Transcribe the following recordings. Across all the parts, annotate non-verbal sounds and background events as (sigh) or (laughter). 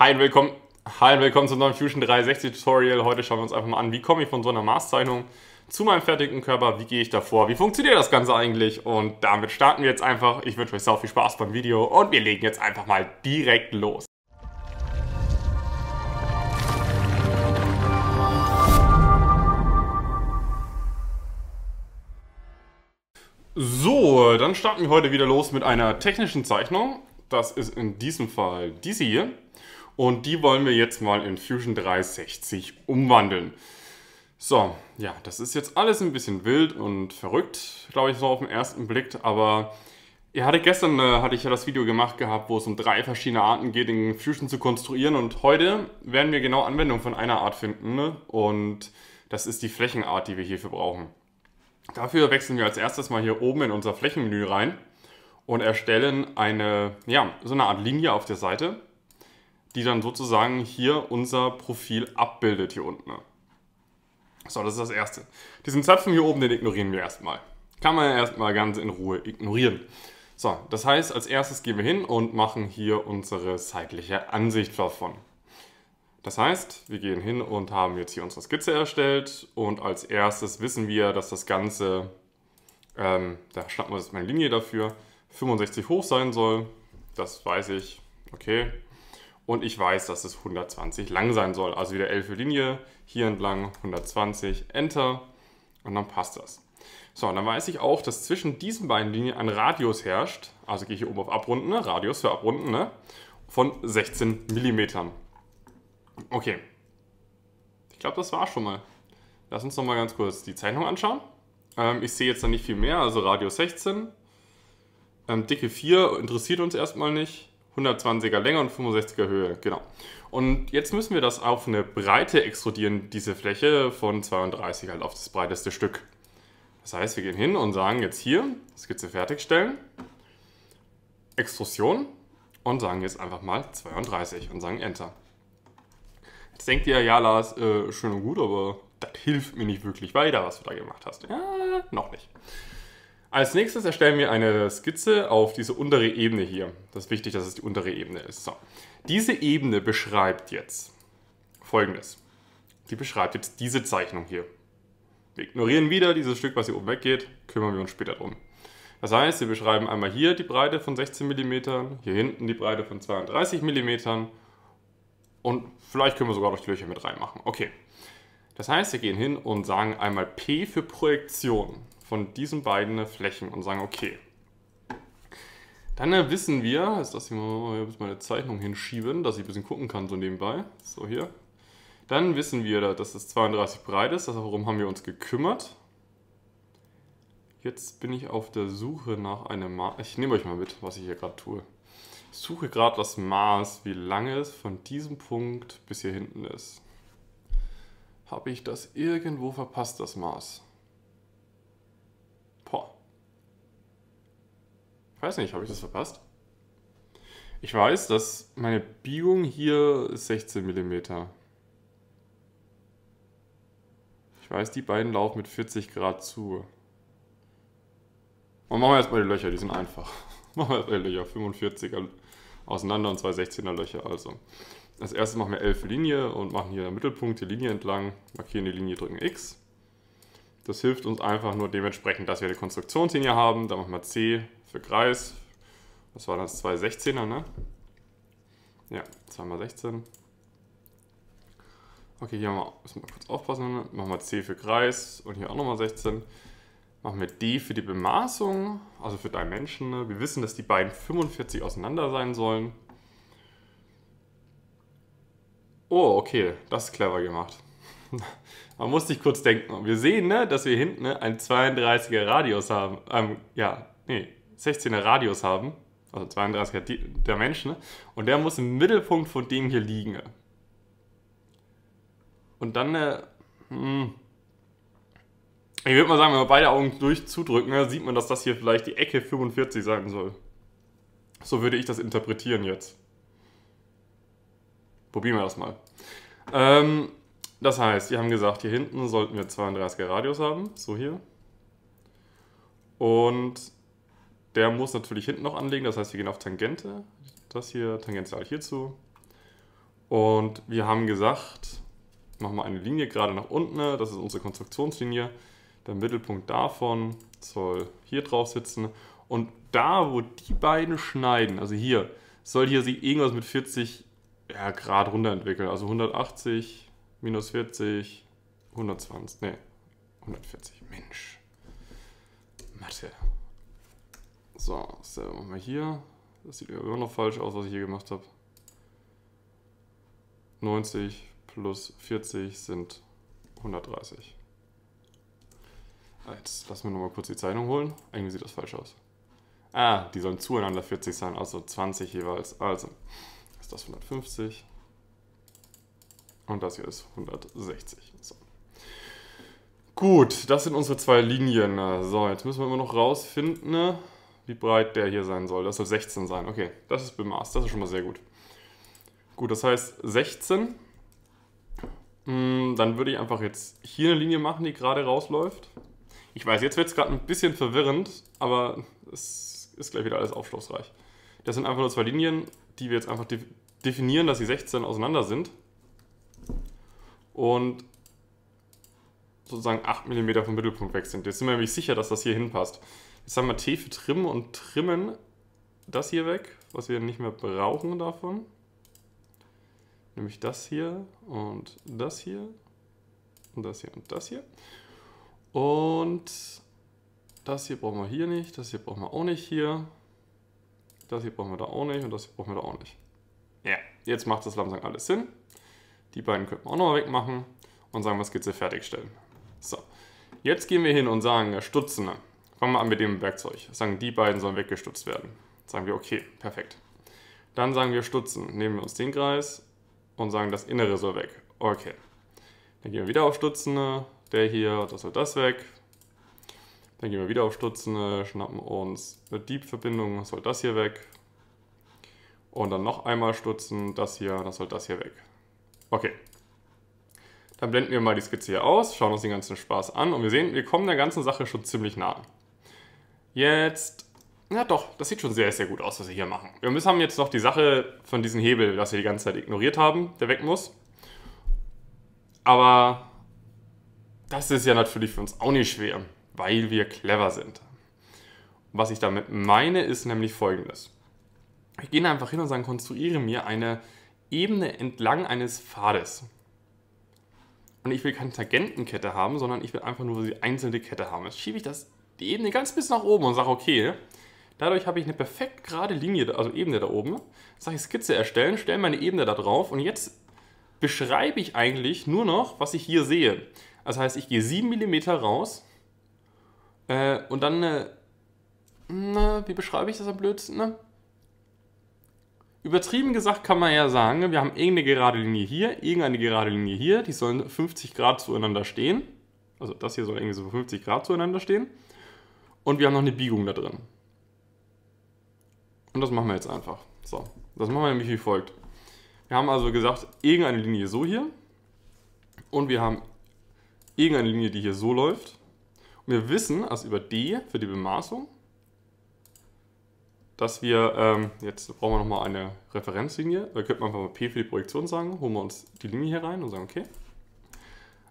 Hi und willkommen, hi und willkommen zum neuen Fusion 360 Tutorial. Heute schauen wir uns einfach mal an, wie komme ich von so einer Maßzeichnung zu meinem fertigen Körper, wie gehe ich davor, wie funktioniert das Ganze eigentlich und damit starten wir jetzt einfach. Ich wünsche euch sau viel Spaß beim Video und wir legen jetzt einfach mal direkt los. So, dann starten wir heute wieder los mit einer technischen Zeichnung. Das ist in diesem Fall diese hier. Und die wollen wir jetzt mal in Fusion 360 umwandeln. So, ja, das ist jetzt alles ein bisschen wild und verrückt, glaube ich, so auf den ersten Blick. Aber ihr hattet gestern, äh, hatte ich ja das Video gemacht gehabt, wo es um drei verschiedene Arten geht, in Fusion zu konstruieren. Und heute werden wir genau Anwendung von einer Art finden. Ne? Und das ist die Flächenart, die wir hierfür brauchen. Dafür wechseln wir als erstes mal hier oben in unser Flächenmenü rein und erstellen eine, ja, so eine Art Linie auf der Seite die dann sozusagen hier unser Profil abbildet hier unten. So, das ist das Erste. Diesen Zapfen hier oben, den ignorieren wir erstmal. Kann man erstmal ganz in Ruhe ignorieren. So, das heißt, als erstes gehen wir hin und machen hier unsere seitliche Ansicht davon. Das heißt, wir gehen hin und haben jetzt hier unsere Skizze erstellt und als erstes wissen wir, dass das Ganze, ähm, da schnappen wir jetzt meine Linie dafür, 65 hoch sein soll. Das weiß ich. Okay, und ich weiß, dass es 120 lang sein soll. Also wieder 11 Linie, hier entlang 120, Enter und dann passt das. So, und dann weiß ich auch, dass zwischen diesen beiden Linien ein Radius herrscht. Also gehe ich hier oben auf Abrunden, ne? Radius für Abrunden, ne? von 16 mm. Okay. Ich glaube, das war schon mal. Lass uns noch mal ganz kurz die Zeichnung anschauen. Ähm, ich sehe jetzt da nicht viel mehr, also Radius 16. Ähm, Dicke 4 interessiert uns erstmal nicht. 120er Länge und 65er Höhe, genau. Und jetzt müssen wir das auf eine Breite extrudieren, diese Fläche von 32 halt auf das breiteste Stück. Das heißt, wir gehen hin und sagen jetzt hier, Skizze fertigstellen, Extrusion und sagen jetzt einfach mal 32 und sagen Enter. Jetzt denkt ihr, ja Lars, äh, schön und gut, aber das hilft mir nicht wirklich weiter, was du da gemacht hast. Ja, noch nicht. Als nächstes erstellen wir eine Skizze auf diese untere Ebene hier. Das ist wichtig, dass es die untere Ebene ist. So. Diese Ebene beschreibt jetzt folgendes. Die beschreibt jetzt diese Zeichnung hier. Wir ignorieren wieder dieses Stück, was hier oben weggeht, kümmern wir uns später drum. Das heißt, wir beschreiben einmal hier die Breite von 16 mm, hier hinten die Breite von 32 mm und vielleicht können wir sogar noch die Löcher mit reinmachen. Okay. Das heißt, wir gehen hin und sagen einmal P für Projektion von diesen beiden Flächen und sagen, okay. Dann wissen wir, ist das hier mal meine Zeichnung hinschieben, dass ich ein bisschen gucken kann so nebenbei. So hier. Dann wissen wir, dass es 32 breit ist. Warum haben wir uns gekümmert? Jetzt bin ich auf der Suche nach einem Maß. Ich nehme euch mal mit, was ich hier gerade tue. Ich suche gerade das Maß, wie lange es von diesem Punkt bis hier hinten ist. Habe ich das irgendwo verpasst, das Maß? Ich weiß nicht, habe ich das verpasst? Ich weiß, dass meine Biegung hier ist 16 mm. Ich weiß, die beiden laufen mit 40 Grad zu. Und machen wir erstmal die Löcher, die sind einfach. (laughs) machen wir erstmal die Löcher, 45er auseinander und zwei 16er Löcher. Also, als erstes machen wir 11 Linie und machen hier den Mittelpunkt die Linie entlang, markieren die Linie, drücken X. Das hilft uns einfach nur dementsprechend, dass wir eine Konstruktionslinie haben. Dann machen wir C für Kreis. Was war das? 216er, ne? Ja, 2x16. Okay, hier müssen wir kurz aufpassen. Ne? Machen wir C für Kreis und hier auch nochmal 16. Machen wir D für die Bemaßung, also für Dimension. Ne? Wir wissen, dass die beiden 45 auseinander sein sollen. Oh, okay, das ist clever gemacht. (laughs) Man muss sich kurz denken. Wir sehen, ne, dass wir hinten ne, einen 32er Radius haben. Ähm, ja, nee, 16er Radius haben, also 32er der Mensch, ne? und der muss im Mittelpunkt von dem hier liegen. Und dann, äh, hm, ich würde mal sagen, wenn wir beide Augen durch zudrücken, ne, sieht man, dass das hier vielleicht die Ecke 45 sein soll. So würde ich das interpretieren jetzt. Probieren wir das mal. Ähm, das heißt, wir haben gesagt, hier hinten sollten wir 32er Radius haben, so hier. Und der muss natürlich hinten noch anlegen, das heißt, wir gehen auf Tangente, das hier, tangential hierzu. Und wir haben gesagt, nochmal eine Linie gerade nach unten, das ist unsere Konstruktionslinie. Der Mittelpunkt davon soll hier drauf sitzen. Und da, wo die beiden schneiden, also hier, soll hier sich irgendwas mit 40 ja, Grad runterentwickeln. Also 180 minus 40, 120, ne, 140. Mensch. Mathe. So, so, machen wir hier. Das sieht immer noch falsch aus, was ich hier gemacht habe. 90 plus 40 sind 130. Jetzt lassen wir nochmal kurz die Zeichnung holen. Eigentlich sieht das falsch aus. Ah, die sollen zueinander 40 sein, also 20 jeweils. Also ist das 150 und das hier ist 160. So. Gut, das sind unsere zwei Linien. So, jetzt müssen wir immer noch rausfinden, wie breit der hier sein soll. Das soll 16 sein. Okay, das ist bemaßt. Das ist schon mal sehr gut. Gut, das heißt 16. Hm, dann würde ich einfach jetzt hier eine Linie machen, die gerade rausläuft. Ich weiß, jetzt wird es gerade ein bisschen verwirrend, aber es ist gleich wieder alles aufschlussreich. Das sind einfach nur zwei Linien, die wir jetzt einfach definieren, dass sie 16 auseinander sind. Und sozusagen 8 mm vom Mittelpunkt weg sind. Jetzt sind wir nämlich sicher, dass das hier hinpasst. Jetzt haben wir T für Trimmen und trimmen das hier weg, was wir nicht mehr brauchen davon. Nämlich das hier und das hier und das hier und das hier. Und das hier brauchen wir hier nicht, das hier brauchen wir auch nicht hier. Das hier brauchen wir da auch nicht und das hier brauchen wir da auch nicht. Ja, jetzt macht das langsam alles Sinn. Die beiden könnten wir auch nochmal wegmachen und sagen wir Skizze fertigstellen. So, jetzt gehen wir hin und sagen Stutzen. Fangen wir an mit dem Werkzeug. Sagen, die beiden sollen weggestutzt werden. Sagen wir, okay, perfekt. Dann sagen wir Stutzen. Nehmen wir uns den Kreis und sagen, das Innere soll weg. Okay. Dann gehen wir wieder auf Stutzen. Der hier, das soll das weg. Dann gehen wir wieder auf Stutzen, schnappen uns eine Deep-Verbindung, soll das hier weg. Und dann noch einmal stutzen, das hier, das soll das hier weg. Okay. Dann blenden wir mal die Skizze hier aus, schauen uns den ganzen Spaß an und wir sehen, wir kommen der ganzen Sache schon ziemlich nah. Jetzt, ja doch, das sieht schon sehr, sehr gut aus, was wir hier machen. Wir haben jetzt noch die Sache von diesem Hebel, das wir die ganze Zeit ignoriert haben, der weg muss. Aber das ist ja natürlich für uns auch nicht schwer, weil wir clever sind. Was ich damit meine, ist nämlich folgendes. Ich gehe einfach hin und sage, konstruiere mir eine Ebene entlang eines Pfades. Und ich will keine Tangentenkette haben, sondern ich will einfach nur die einzelne Kette haben. Jetzt schiebe ich das, die Ebene ganz bis nach oben und sage, okay, dadurch habe ich eine perfekt gerade Linie, also Ebene da oben. Sage ich Skizze erstellen, stelle meine Ebene da drauf und jetzt beschreibe ich eigentlich nur noch, was ich hier sehe. Das heißt, ich gehe 7 mm raus äh, und dann, äh, na, wie beschreibe ich das am blödsten? Ne? Übertrieben gesagt kann man ja sagen, wir haben irgendeine gerade Linie hier, irgendeine gerade Linie hier, die sollen 50 Grad zueinander stehen. Also das hier soll irgendwie so 50 Grad zueinander stehen. Und wir haben noch eine Biegung da drin. Und das machen wir jetzt einfach. So, das machen wir nämlich wie folgt. Wir haben also gesagt, irgendeine Linie so hier. Und wir haben irgendeine Linie, die hier so läuft. Und wir wissen, also über D für die Bemaßung, dass wir, ähm, jetzt brauchen wir nochmal eine Referenzlinie, da könnte man einfach mal P für die Projektion sagen, holen wir uns die Linie hier rein und sagen, okay.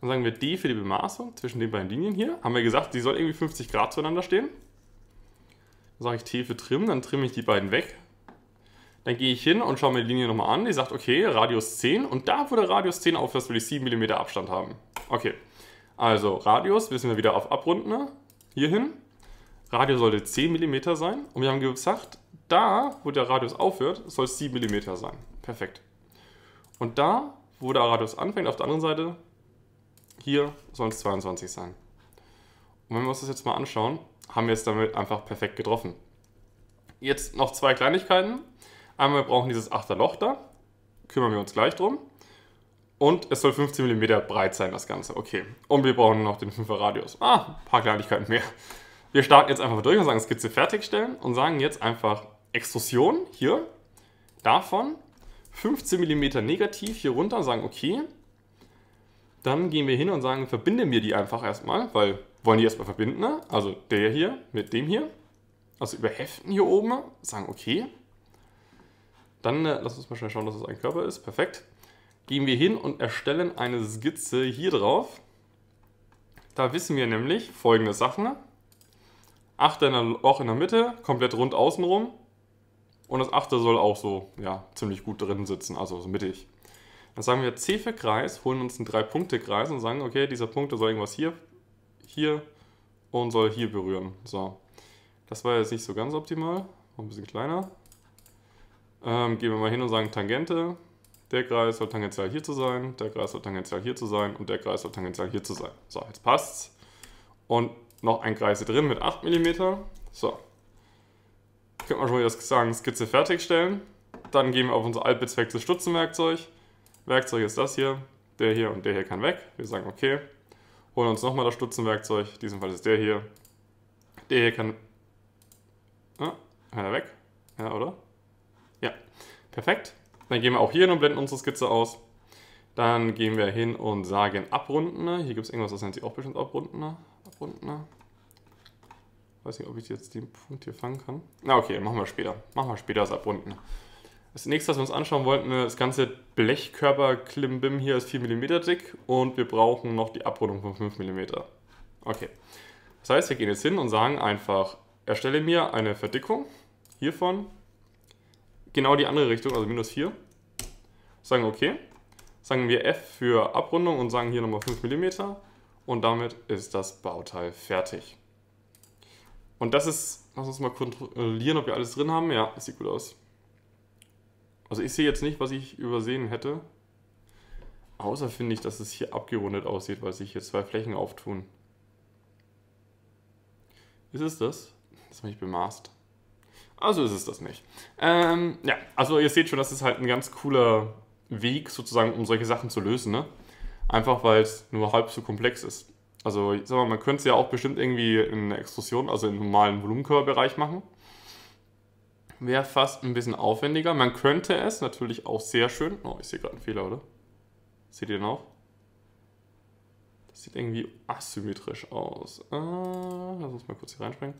Dann sagen wir D für die Bemaßung zwischen den beiden Linien hier. Haben wir gesagt, die soll irgendwie 50 Grad zueinander stehen. Dann sage ich T für Trim, dann trimme ich die beiden weg. Dann gehe ich hin und schaue mir die Linie nochmal an. Die sagt, okay, Radius 10. Und da, wo der Radius 10 aufhört, will ich 7 mm Abstand haben. Okay, also Radius wissen wir wieder auf Abrunden. Hier hin. Radius sollte 10 mm sein und wir haben gesagt, da, wo der Radius aufhört, soll es 7 mm sein. Perfekt. Und da, wo der Radius anfängt, auf der anderen Seite, hier soll es 22 sein. Und wenn wir uns das jetzt mal anschauen, haben wir es damit einfach perfekt getroffen. Jetzt noch zwei Kleinigkeiten. Einmal wir brauchen dieses Achterloch da, kümmern wir uns gleich drum. Und es soll 15 mm breit sein, das Ganze. Okay. Und wir brauchen noch den 5er Radius. Ah, ein paar Kleinigkeiten mehr. Wir starten jetzt einfach durch und sagen Skizze fertigstellen und sagen jetzt einfach Extrusion hier davon 15 mm negativ hier runter und sagen okay. Dann gehen wir hin und sagen, verbinde mir die einfach erstmal, weil wollen die erstmal verbinden, ne? also der hier mit dem hier. Also überheften hier oben, sagen okay. Dann äh, lass uns mal schnell schauen, dass es ein Körper ist. Perfekt. Gehen wir hin und erstellen eine Skizze hier drauf. Da wissen wir nämlich folgende Sachen. Achte Loch in der Mitte, komplett rund außenrum. Und das achte soll auch so, ja, ziemlich gut drin sitzen, also so mittig. Dann sagen wir C für Kreis, holen uns einen Drei-Punkte-Kreis und sagen, okay, dieser Punkt soll irgendwas hier, hier und soll hier berühren. So. Das war jetzt nicht so ganz optimal. Ein bisschen kleiner. Ähm, gehen wir mal hin und sagen Tangente. Der Kreis soll tangential hier zu sein, der Kreis soll tangential hier zu sein und der Kreis soll tangential hier zu sein. So, jetzt passt's. Und noch ein Kreis hier drin mit 8 mm. So. Könnte man schon wieder sagen, Skizze fertigstellen. Dann gehen wir auf unser altbezwecktes Stutzenwerkzeug. Werkzeug ist das hier, der hier und der hier kann weg. Wir sagen okay. Holen uns nochmal das Stutzenwerkzeug. In diesem Fall ist der hier. Der hier kann. Ah, kann er weg? Ja, oder? Ja. Perfekt. Dann gehen wir auch hier hin und blenden unsere Skizze aus. Dann gehen wir hin und sagen abrunden. Hier gibt es irgendwas, das nennt sich auch bestimmt abrunden. Abrunden. Weiß nicht, ob ich jetzt den Punkt hier fangen kann. Na okay, machen wir später. Machen wir später das Abrunden. Das nächste, was wir uns anschauen wollten, das ganze Blechkörper-Klimbim hier ist 4 mm dick und wir brauchen noch die Abrundung von 5 mm. Okay. Das heißt, wir gehen jetzt hin und sagen einfach, erstelle mir eine Verdickung hiervon, genau die andere Richtung, also minus 4. Sagen okay. Sagen wir F für Abrundung und sagen hier nochmal 5 mm und damit ist das Bauteil fertig. Und das ist, lass uns mal kontrollieren, ob wir alles drin haben. Ja, das sieht gut aus. Also ich sehe jetzt nicht, was ich übersehen hätte. Außer finde ich, dass es hier abgerundet aussieht, weil sich hier zwei Flächen auftun. Ist es das? Das habe ich bemaßt. Also ist es das nicht. Ähm, ja, also ihr seht schon, das ist halt ein ganz cooler Weg sozusagen, um solche Sachen zu lösen. Ne? Einfach weil es nur halb so komplex ist. Also ich sag mal, man könnte es ja auch bestimmt irgendwie in einer Extrusion, also im normalen Volumenkörperbereich machen wäre fast ein bisschen aufwendiger. Man könnte es natürlich auch sehr schön. Oh, ich sehe gerade einen Fehler, oder? Seht ihr den auch? Das sieht irgendwie asymmetrisch aus. Ah, lass uns mal kurz hier reinspringen.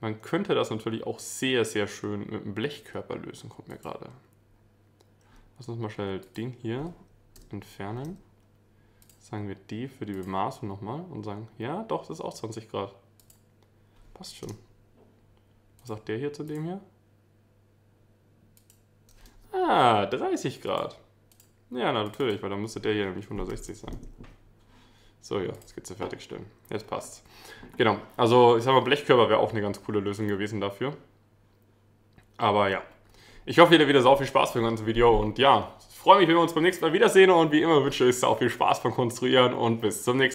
Man könnte das natürlich auch sehr, sehr schön mit einem Blechkörper lösen, kommt mir gerade. Lass uns mal schnell den hier entfernen. Sagen wir D für die Bemaßung nochmal und sagen, ja, doch, das ist auch 20 Grad. Passt schon. Was sagt der hier zu dem hier? Ah, 30 Grad. Ja, natürlich, weil dann müsste der hier nämlich 160 sein. So, ja, jetzt geht's ja fertigstellen. Jetzt passt's. Genau, also ich sag mal, Blechkörper wäre auch eine ganz coole Lösung gewesen dafür. Aber ja, ich hoffe, ihr habt wieder sau viel Spaß für das ganze Video und ja, ich freue mich, wenn wir uns beim nächsten Mal wiedersehen und wie immer wünsche ich euch sau viel Spaß beim Konstruieren und bis zum nächsten Mal.